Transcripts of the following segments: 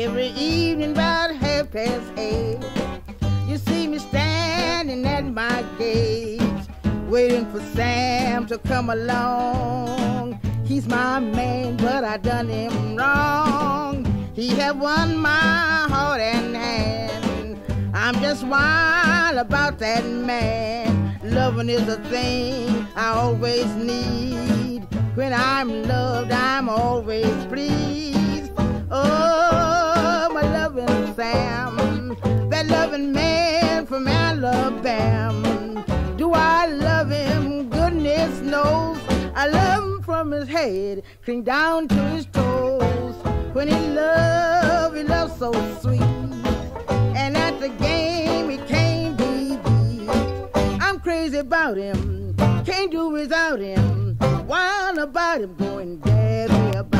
Every evening about half past eight, you see me standing at my gate, waiting for Sam to come along. He's my man, but I done him wrong. He have won my heart and hand. I'm just wild about that man. Loving is a thing I always need. When I'm loved, I'm always pleased. Oh, my loving Sam, that loving man from Alabama. Do I love him? Goodness knows. I love him from his head, clean down to his toes. When he love, he loves so sweet. And at the game, he can't be beat. I'm crazy about him, can't do without him. Wild about him, going daffy about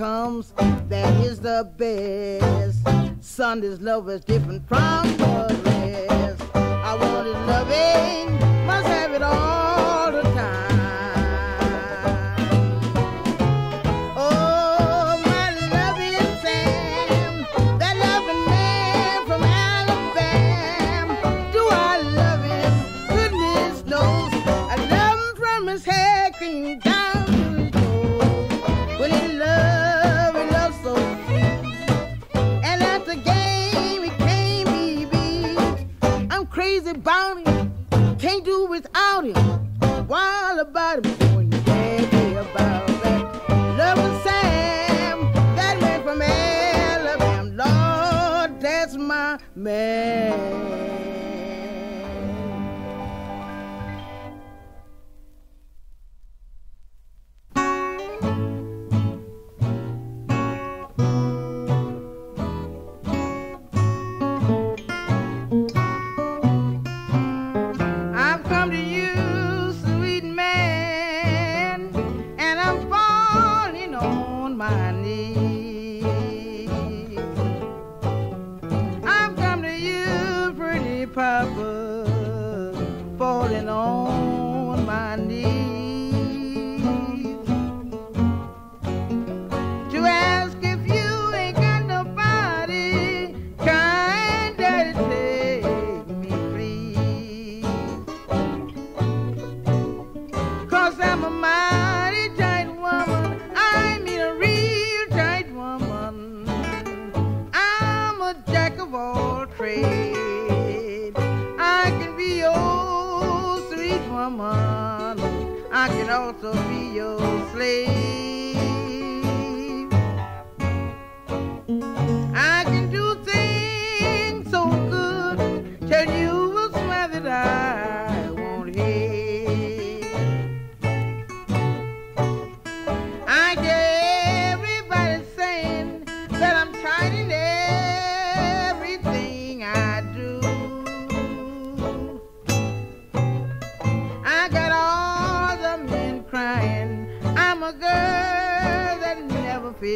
comes, that is the best. Sunday's love is different from the rest. I want his loving,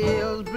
feels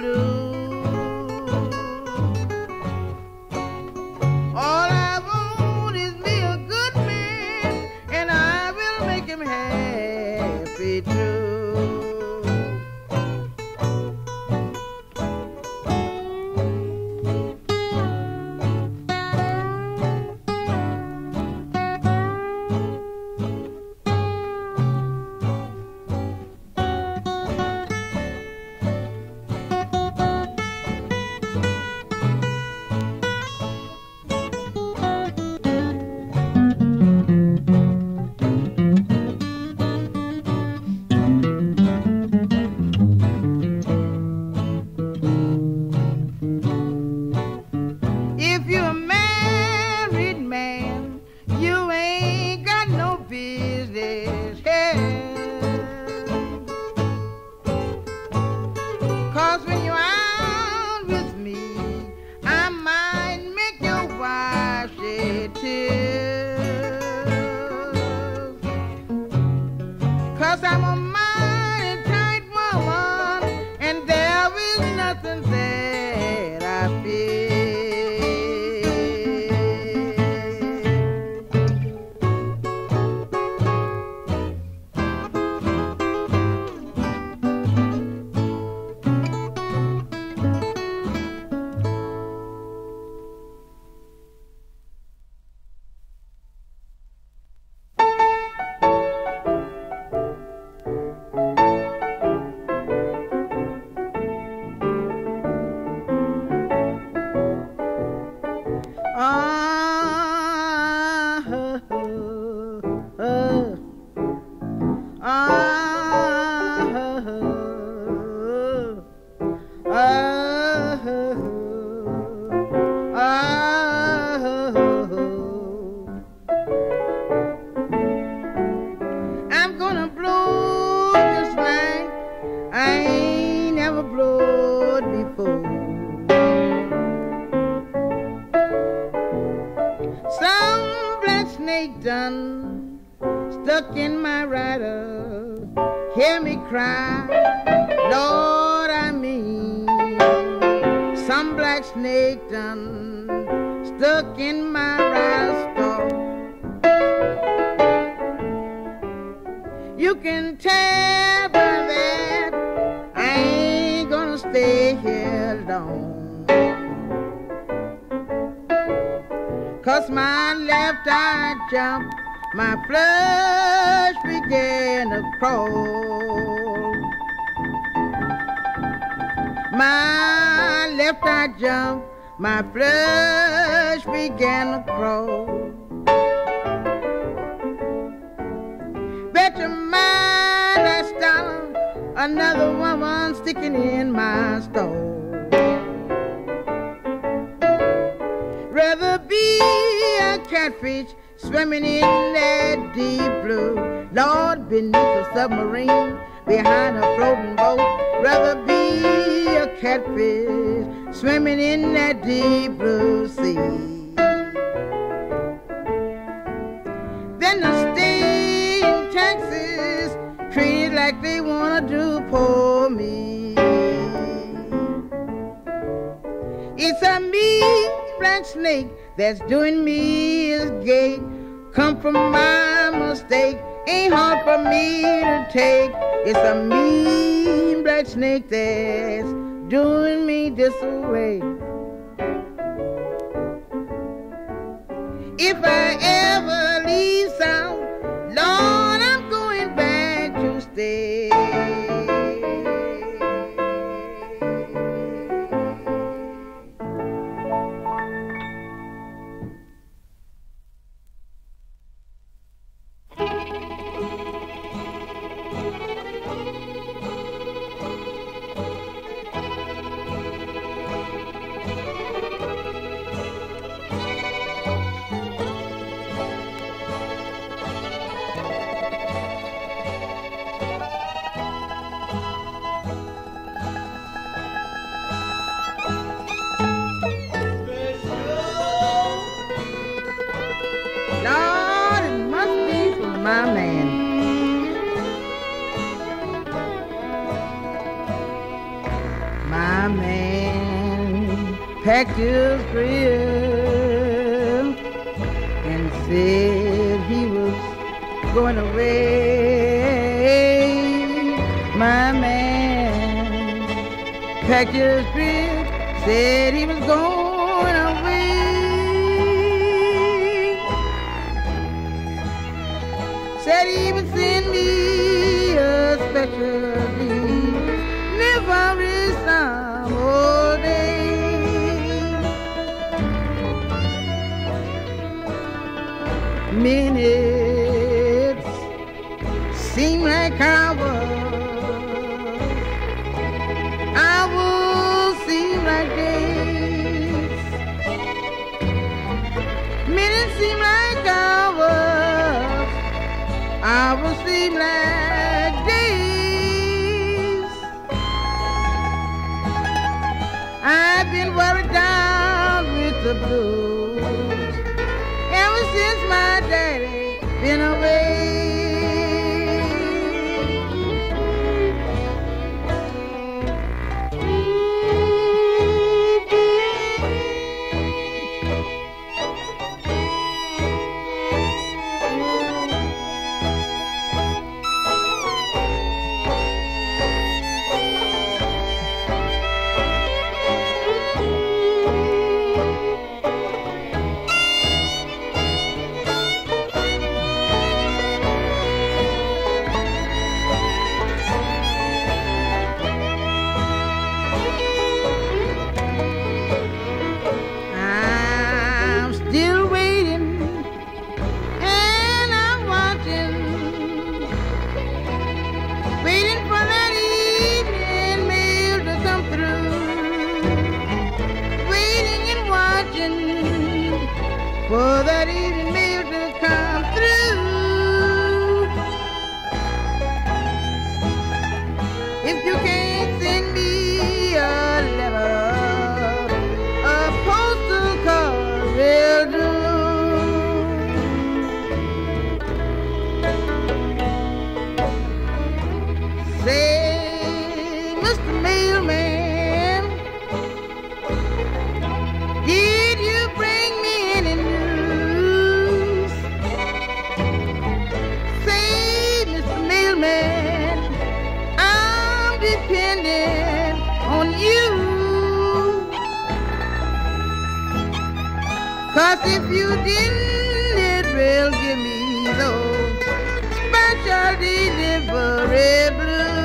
done stuck in my store. You can tell by that I ain't gonna stay here long. Cause my left eye jumped, my flesh began to crawl. My left eye jumped, my flesh began to crawl. Better mind last dollar, another woman sticking in my store. rather be a catfish swimming in that deep blue. Lord, beneath a submarine, behind a floating boat, rather be a catfish swimming in that deep blue sea. Then I stay in Texas, treated like they wanna do poor me. It's a me black snake that's doing me is gay. Come from my mistake, ain't hard for me to take. It's a mean black snake that's doing me this way. If I ever leave his crib and said he was going away. My man packed his said he was going away. Said he would send me a special minutes seem like hours. Hours seem like days. Minutes seem like hours. Hours seem like days. I've been worried down with the blues hello, special delivery blue.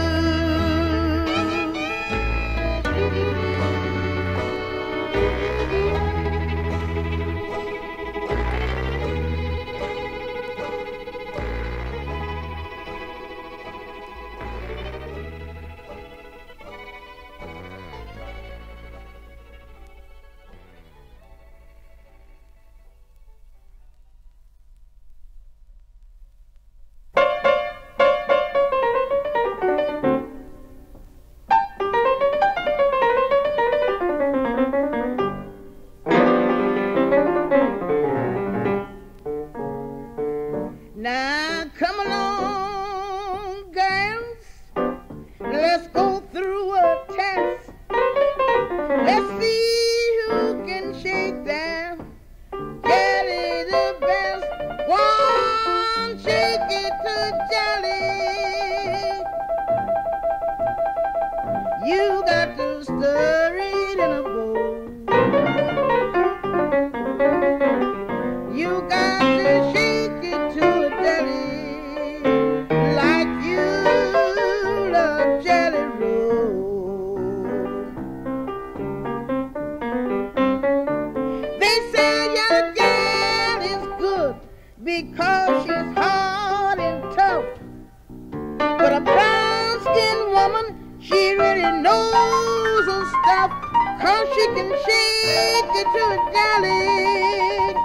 too jolly.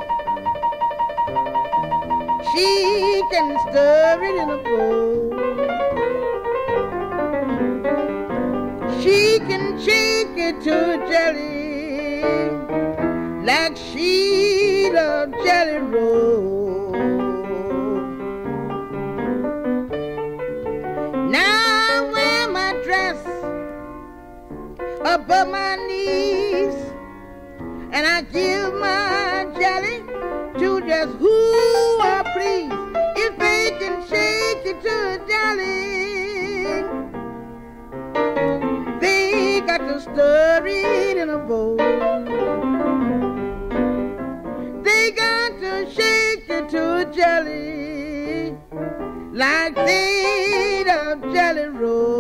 She can stir it in a bowl. She can shake it to jelly like she loves jelly roll. Now I wear my dress above my jelly, like feet of jelly roll.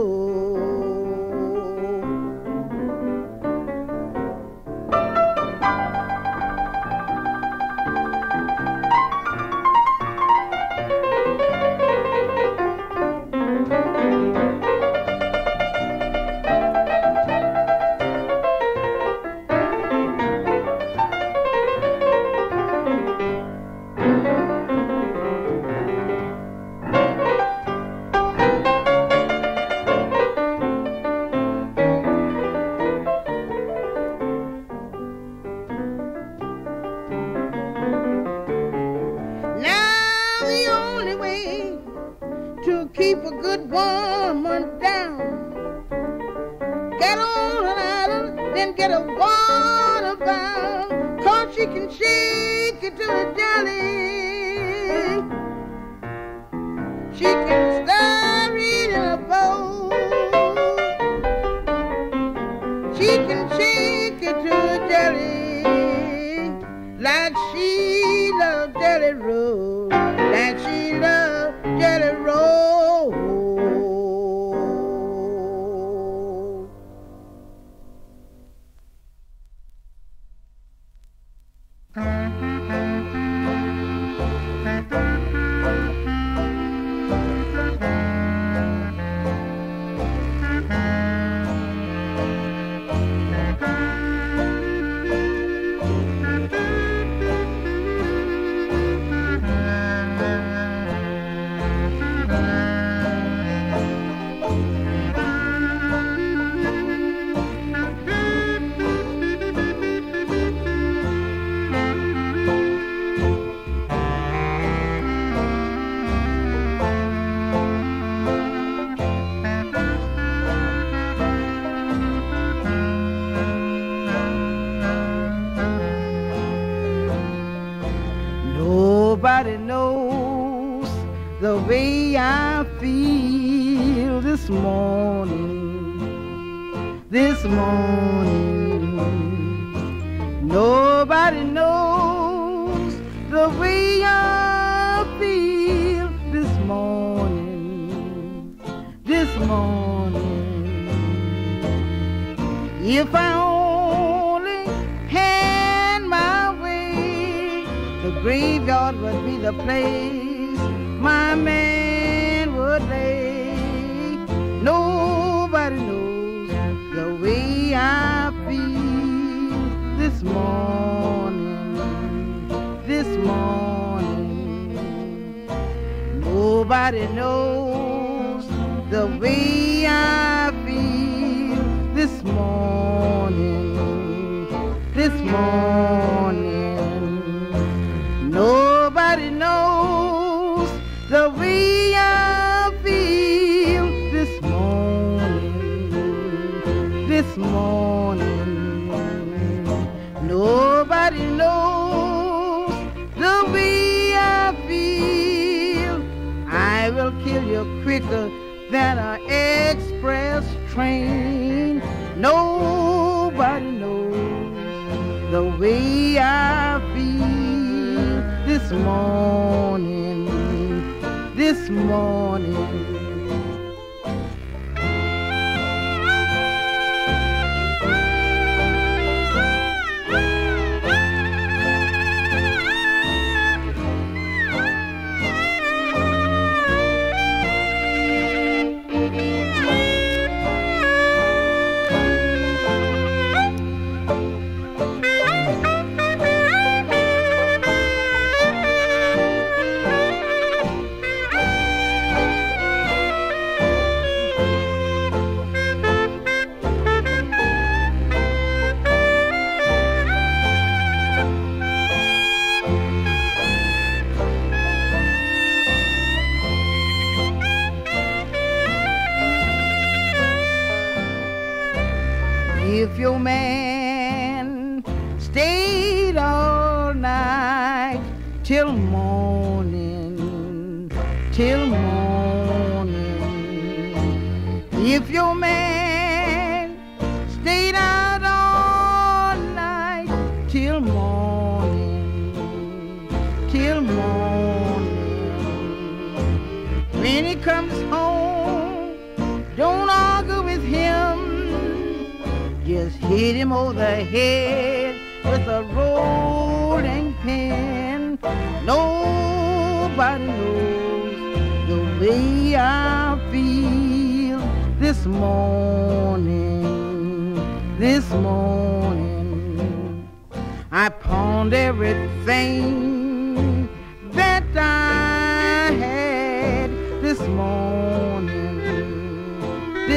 Everybody knows the way I feel this morning, this morning. morning, this morning.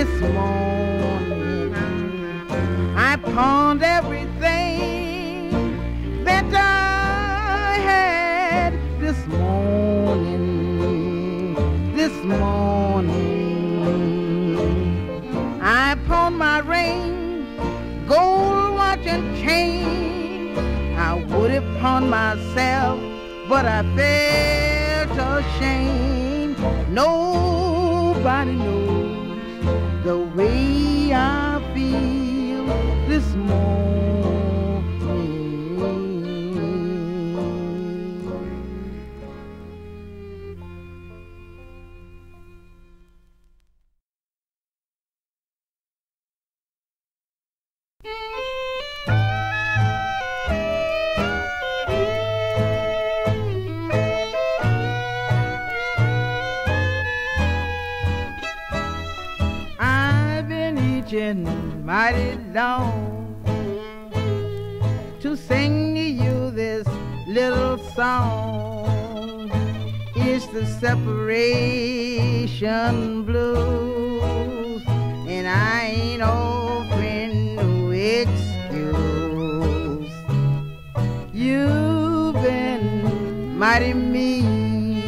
this morning. I pawned everything that I had this morning. This morning. I pawned my ring, gold watch and chain. I would have pawned myself, but I felt ashamed. No offering no excuse. You've been mighty mean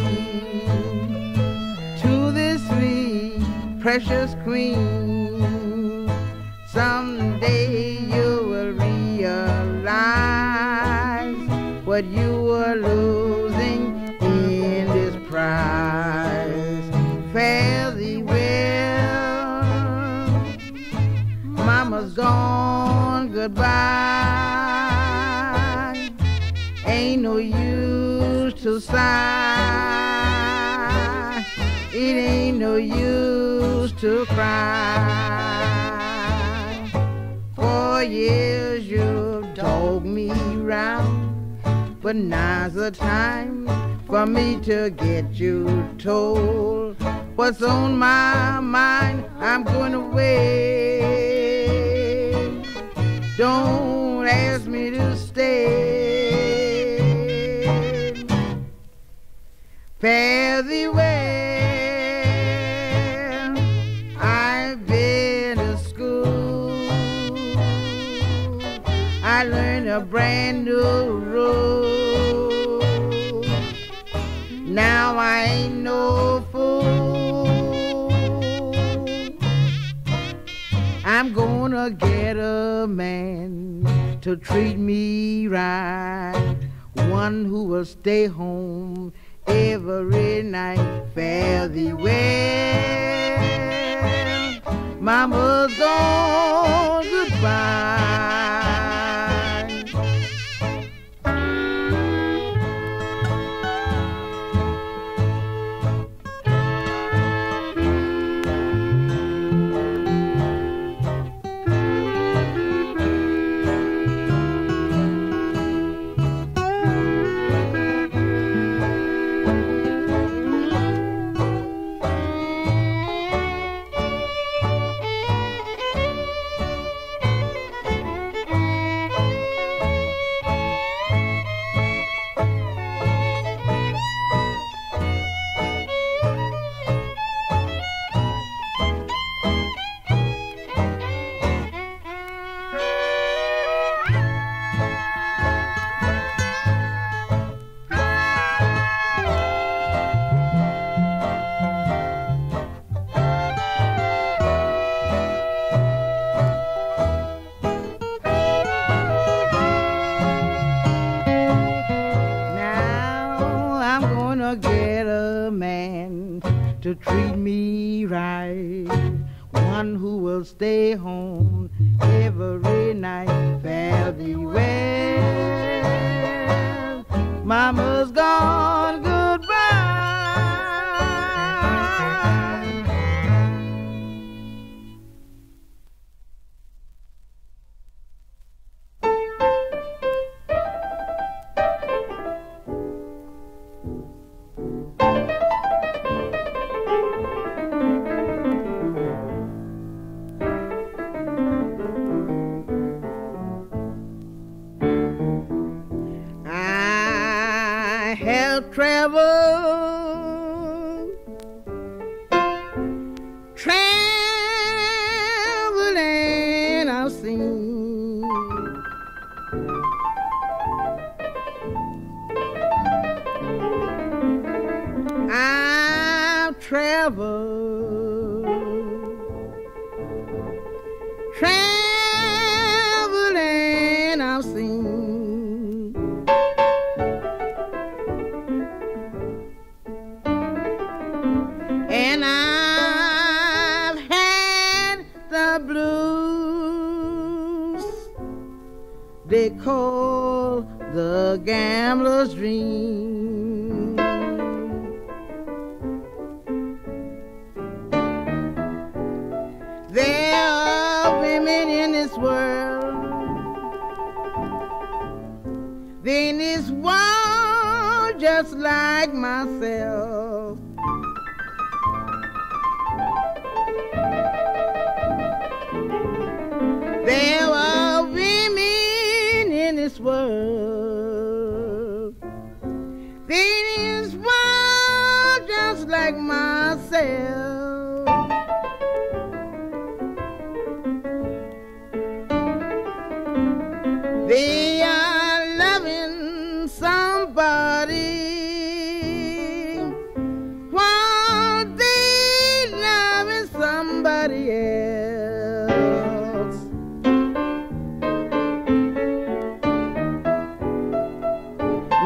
to this sweet, precious queen. Someday you will realize what you are losing in this pride. Sigh. It ain't no use to cry. For years you've dogged me round, but now's the time for me to get you told what's on my mind. I'm going away. Don't ask me to stay. Fare thee well. I've been to school. I learned a brand new rule. Now I ain't no fool. I'm gonna get a man to treat me right. One who will stay home every night. Fare thee well. Mama's gone goodbye. To treat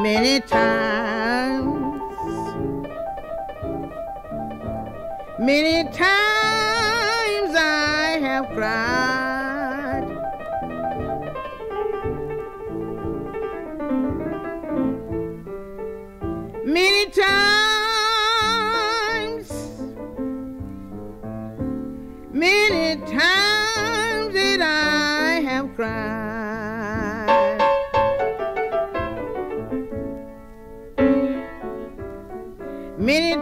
Many times, many times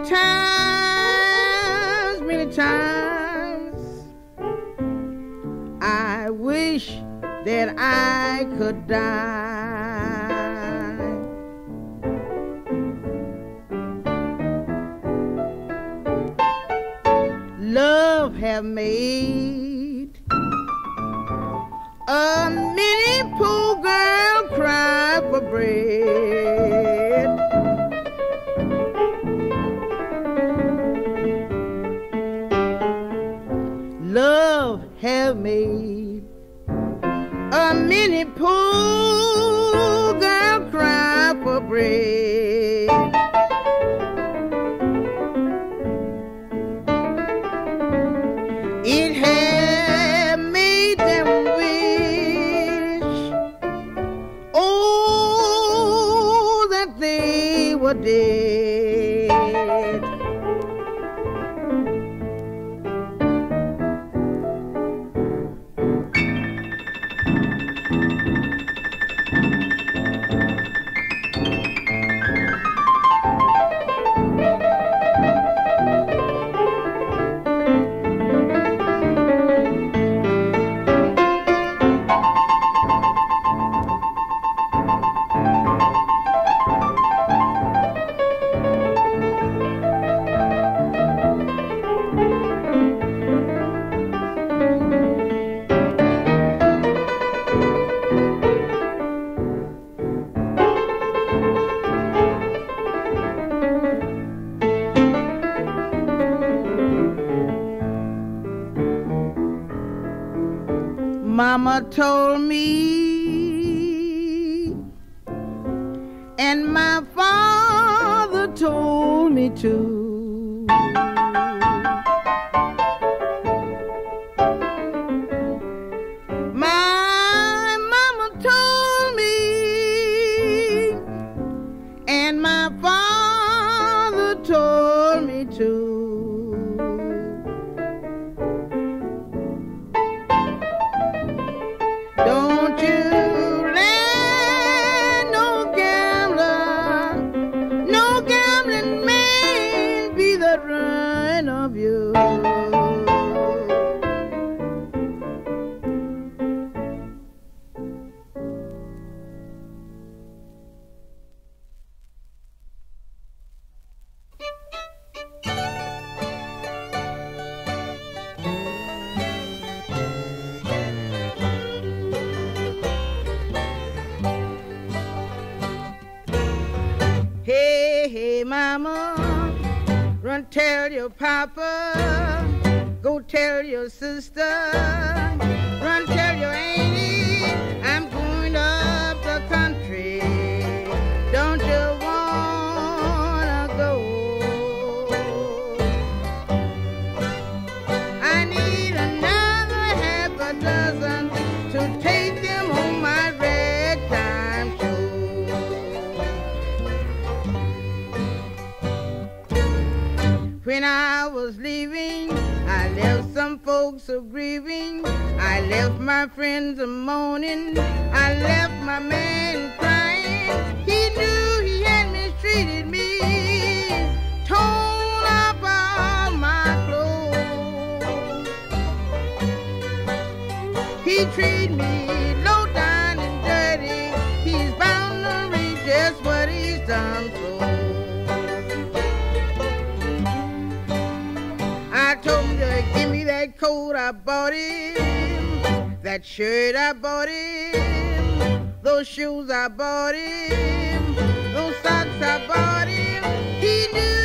times, many times, I wish that I could die. Love have made a many poor girl cry for bread. When I was leaving, I left some folks a grieving. I left my friends a moaning. I left my man. coat I bought him, that shirt I bought him, those shoes I bought him, those socks I bought him. He knew.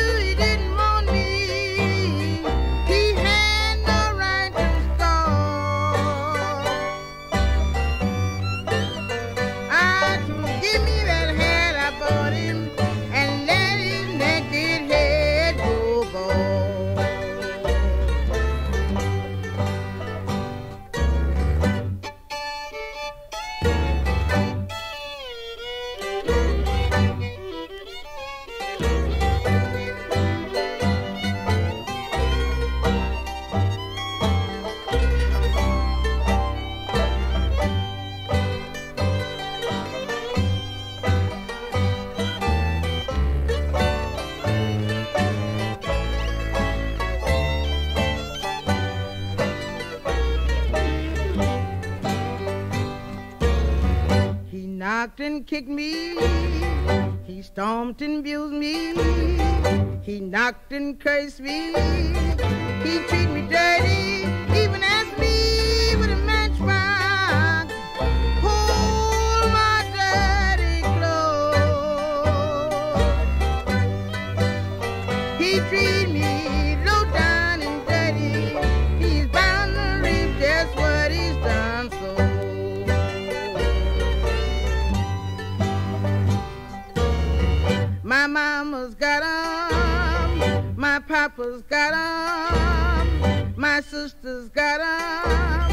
kicked me. He stomped and abused me. He knocked and cursed me. He treated me dirty, even papa's got 'em, my sister's got 'em.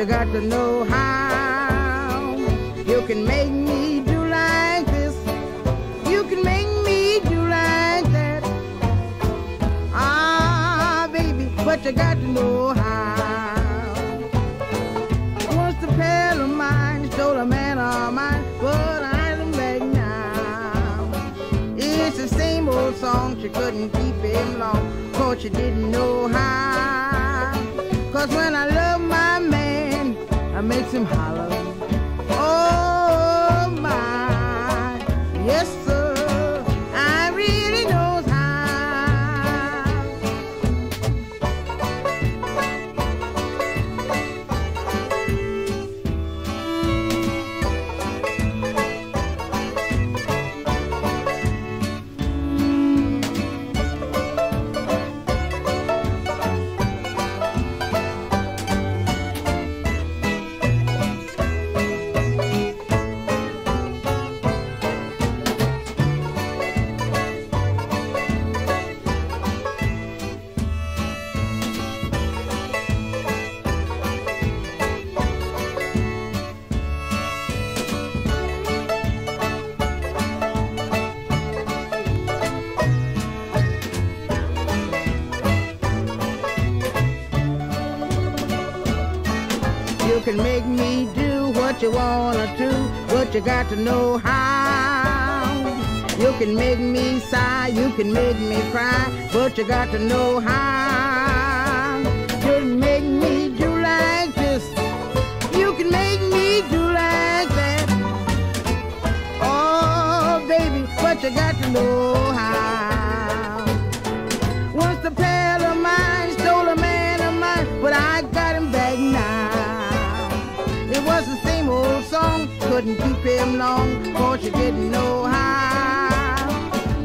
you got to know how. You can make me do like this. You can make me do like that. Ah, baby, but you got to know how. Once the pal of mine stole a man of mine, but I'm back now. It's the same old song, she couldn't keep him long, cause she didn't know how. Cause when I I makes him holler. You can make me do what you wanna do, but you got to know how. You can make me sigh, you can make me cry, but you got to know how. You can make me do like this, you can make me do like that. Oh, baby, but you got to know how. Couldn't keep him long, cause you didn't know how.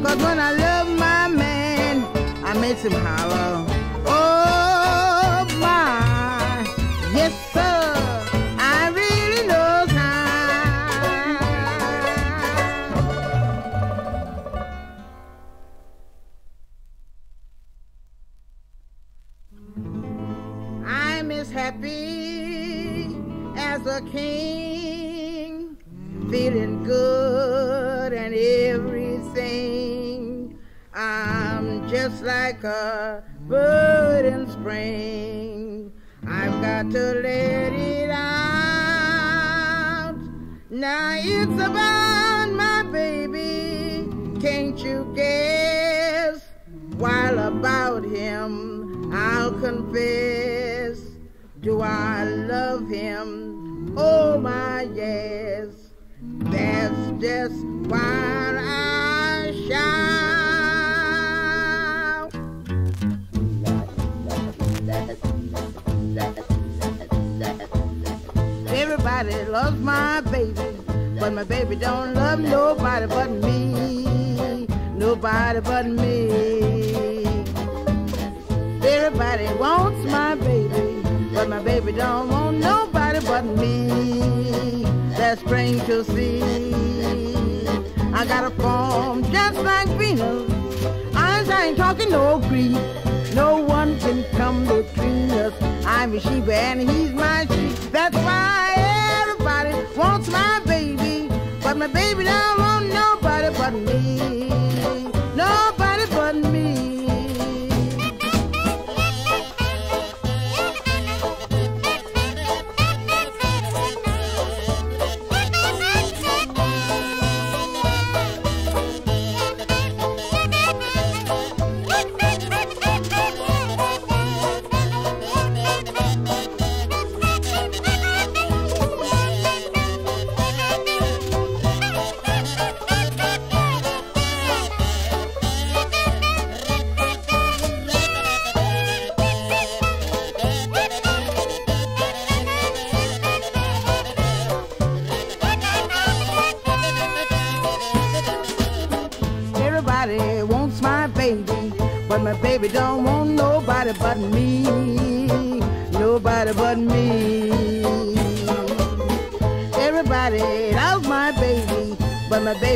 Cause when I love my man, I makes him holler. Oh my, yes sir, I really knows how. I'm as happy as a king, feeling good and everything. I'm just like a bird in spring. I've got to let it out. Now it's about my baby. Can't you guess? While about him, I'll confess. Do I love him? Oh my yes. Just why I shout. Everybody loves my baby, but my baby don't love nobody but me. Nobody but me. Everybody wants my baby, but my baby don't want nobody but me. That's spring to see. I got a form just like Venus. I ain't talking no Greek. No one can come between us. I'm a sheep and he's my sheep. That's why everybody wants my baby, but my baby don't want nobody but me.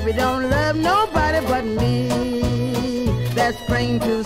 Baby don't love nobody but me. That's plain to